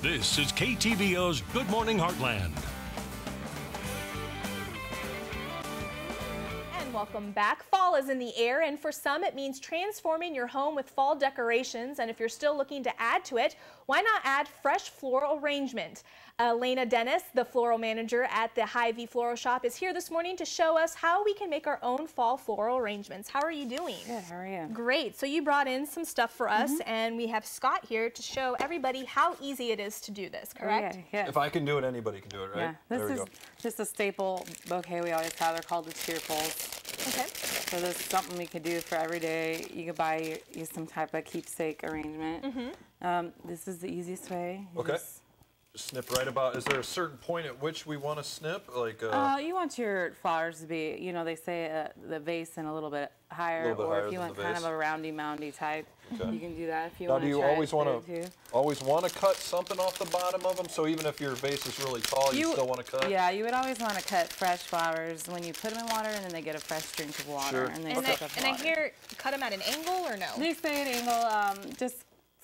This is KTVO's Good Morning Heartland. And welcome back. Fall is in the air, and for some, it means transforming your home with fall decorations. And if you're still looking to add to it, why not add fresh floral arrangement? Alaina Dennis, the floral manager at the Hy-Vee Floral Shop, is here this morning to show us how we can make our own fall floral arrangements. How are you doing? Good, how are you? Great. So you brought in some stuff for us, mm-hmm. and we have Scott here to show everybody how easy it is to do this, correct? Oh, yeah, yeah. If I can do it, anybody can do it, right? yeah. This there we is go. just a staple bouquet we always have. They're called the cheerfuls. Okay. So this is something we could do for every day. You could buy you some type of keepsake arrangement. Mm-hmm. Um, this is the easiest way. Okay. just- Just snip right about. Is there a certain point at which we want to snip? Like, uh, Uh, you want your flowers to be, you know, they say uh, the vase and a little bit higher, Little bit or higher if you want kind of a roundy moundy type, Okay. you can do that if you now, want do to you try always want to always want to cut something off the bottom of them? So even if your vase is really tall, you, still want to cut? Yeah, you would always want to cut fresh flowers when you put them in water, and then they get a fresh drink of water, Sure. and they And, soak I, up and I hear cut them at an angle or no? They say an angle, um, just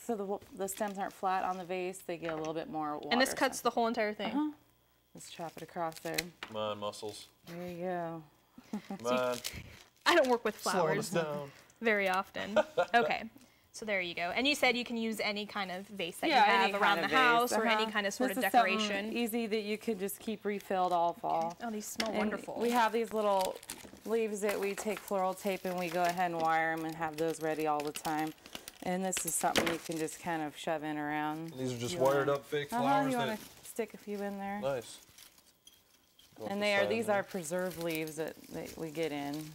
so the, the stems aren't flat on the vase. They get a little bit more water. And this cuts the whole entire thing. Uh-huh. Let's chop it across there. Come on, muscles. There you go. Come on. I don't work with flowers down. very often. okay. So there you go. And you said you can use any kind of vase that you have around the house vase, or any uh-huh. kind of sort This of is decoration. Easy that you could just keep refilled all fall. Oh, these smell And wonderful. We have these little leaves that we take floral tape and we go ahead and wire them and have those ready all the time. And this is something you can just kind of shove in around. These are just You wired wanna- up fake Uh-huh, you that, want to stick a few in there. nice. Go up And the they are these there. are preserved leaves that, that we get in.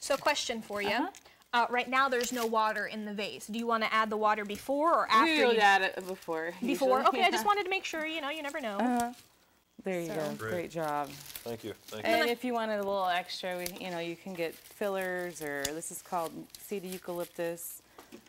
so question for you. Uh-huh. Uh, right now there's no water in the vase. Do you want to add the water before or after we would you add it before. before? usually, Okay, I just wanted to make sure, you know, you never know. Uh-huh. There you So- go. Great. Great job. Thank you. Thank you. And if you wanted a little extra, we, you know, you can get fillers or this is called seed eucalyptus,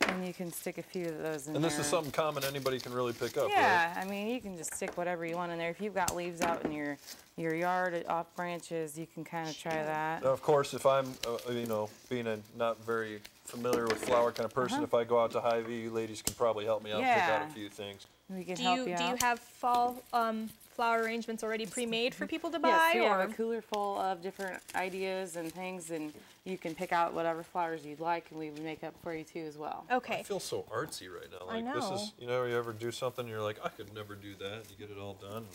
and you can stick a few of those in there. And this there. is something common anybody can really pick up, Yeah, I mean, you can just stick whatever you want in there. If you've got leaves out in your your yard uh, off branches, you can kind of try that. Now, of course, if I'm, uh, you know, being a not very familiar with flower kind of person, if I go out to Hy-Vee, you ladies can probably help me out pick out Uh-huh. Yeah. a few things. We can Do help you, you do you out. have fall um, flower arrangements already pre-made for people to buy? Yes, we or have a cooler full of different ideas and things, and you can pick out whatever flowers you'd like, and we would make up for you too as well. okay. I feel so artsy right now. I Like this know. is, you know, you ever do something, and you're like, I could never do that. You get it all done.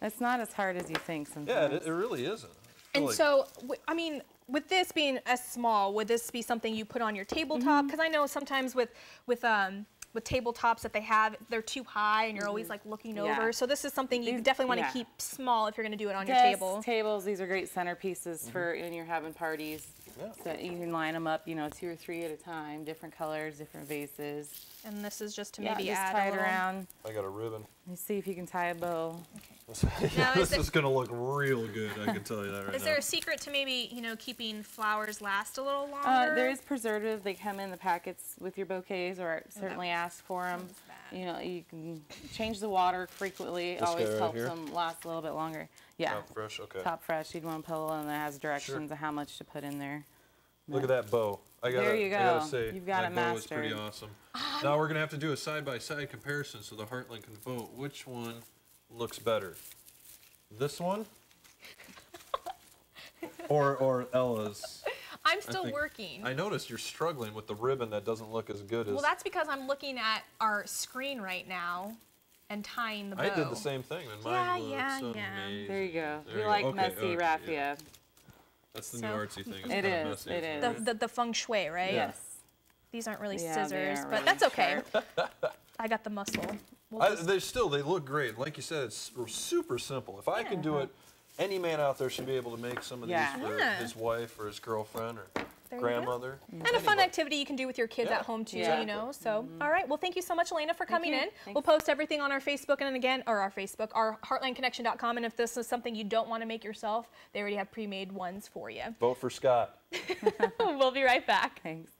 It's not as hard as you think Yeah, sometimes. it, it really isn't. I And like- so, I mean, with this being as small, would this be something you put on your tabletop? Mm-hmm. Because I know sometimes with with um, with tabletops that they have, they're too high, and you're always mm-hmm. like looking Yeah. over. So this is something you These- definitely want to yeah. keep small if you're going to do it on your table. tables, these are great centerpieces for mm-hmm. when you're having parties. Yeah. So you can line them up, you know, two or three at a time, different colors, different vases. And this is just to Yeah, maybe just add tie a it around. I got a ribbon. You see if you can tie a bow. Now, is this it- is gonna look real good. I can tell you that right Is now. there a secret to maybe you know keeping flowers last a little longer? Uh, there is preservative. They come in the packets with your bouquets, or certainly ask for them. You know, you can change the water frequently. It This always right helps here? them last a little bit longer. Yeah, Top fresh. Okay. top fresh. You'd want to put a little, and it has directions of how much to put in there. Look at that bow. I gotta, There you I gotta go. say, You've got that it bow is pretty mastered. awesome. Ah, now we're gonna have to do a side-by-side comparison so the Heartland can vote. Which one looks better? This one? or or Ela's? I'm still think- working. I noticed you're struggling with the ribbon that doesn't look as good as. well, that's because I'm looking at our screen right now and tying the bow. I did the same thing, and Yeah, mine looks yeah, yeah. amazing. There you go. There you you like go. Okay, messy okay, raffia. yeah. That's the new artsy thing. It's It kinda is, messy, it isn't is. The, the, the feng shui, right? Yeah. Yes. These aren't really Yeah, scissors, aren't but really that's okay. I got the muscle. We'll I, they still they look great. Like you said, it's super simple. If I can do it, any man out there should be able to make some of Yeah. these for Yeah. his wife or his girlfriend or There you go. grandmother. Mm. and a fun activity you can do with your kids Yeah, at home too, Yeah. you know. So, mm-hmm. all right. Well, thank you so much, Alaina, for coming in. Thanks. We'll post everything on our Facebook and again, or our Facebook, our heartlandconnection.com. And if this is something you don't want to make yourself, they already have pre-made ones for you. Vote for Scott. we'll be right back. Thanks.